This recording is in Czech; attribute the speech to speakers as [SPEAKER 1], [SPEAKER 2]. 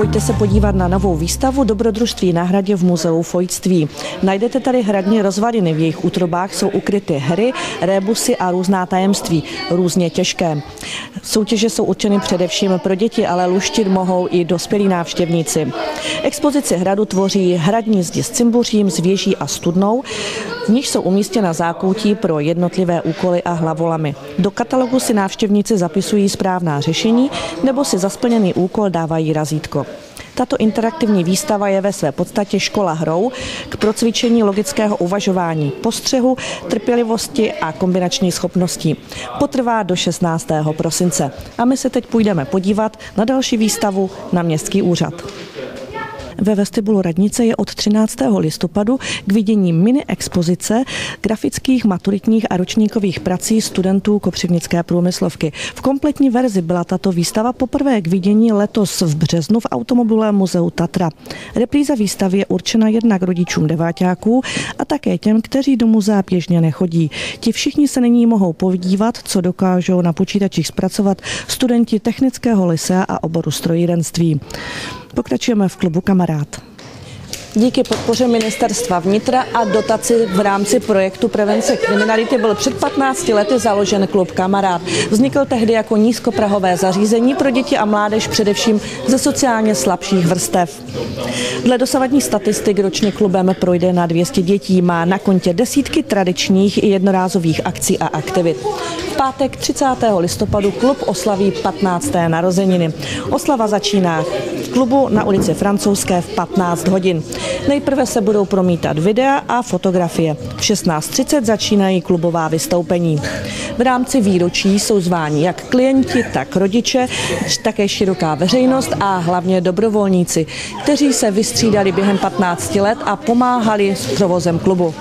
[SPEAKER 1] Pojďte se podívat na novou výstavu Dobrodružství na hradě v muzeu Fojtství. Najdete tady hradní rozvaliny, v jejich útrobách jsou ukryty hry, rébusy a různá tajemství, různě těžké. Soutěže jsou určeny především pro děti, ale luštit mohou i dospělí návštěvníci. Expozici hradu tvoří hradní zdi s cimbuřím, s věží a studnou, v níž jsou umístěna zákoutí pro jednotlivé úkoly a hlavolamy. Do katalogu si návštěvníci zapisují správná řešení nebo si za splněný úkol dávají razítko. Tato interaktivní výstava je ve své podstatě škola hrou k procvičení logického uvažování, postřehu, trpělivosti a kombinační schopností. Potrvá do 16. prosince. A my se teď půjdeme podívat na další výstavu na Městský úřad. Ve vestibulu radnice je od 13. listopadu k vidění mini expozice grafických, maturitních a ročníkových prací studentů Kopřivnické průmyslovky. V kompletní verzi byla tato výstava poprvé k vidění letos v březnu v Automobilovém muzeu Tatra. Repríza výstavy je určena jednak rodičům deváťáků a také těm, kteří do muzea běžně nechodí. Ti všichni se nyní mohou podívat, co dokážou na počítačích zpracovat studenti technického lisea a oboru strojírenství. Pokračujeme v klubu Kamarád. Díky podpoře ministerstva vnitra a dotaci v rámci projektu prevence kriminality byl před 15 lety založen klub Kamarád. Vznikl tehdy jako nízkoprahové zařízení pro děti a mládež především ze sociálně slabších vrstev. Dle dosavadních statistik ročně klubem projde na 200 dětí, má na kontě desítky tradičních i jednorázových akcí a aktivit. V pátek 30. listopadu klub oslaví 15. narozeniny. Oslava začíná v klubu na ulici Francouzské v 15 hodin. Nejprve se budou promítat videa a fotografie. V 16.30 začínají klubová vystoupení. V rámci výročí jsou zváni jak klienti, tak rodiče, také široká veřejnost a hlavně dobrovolníci, kteří se vystřídali během 15 let a pomáhali s provozem klubu.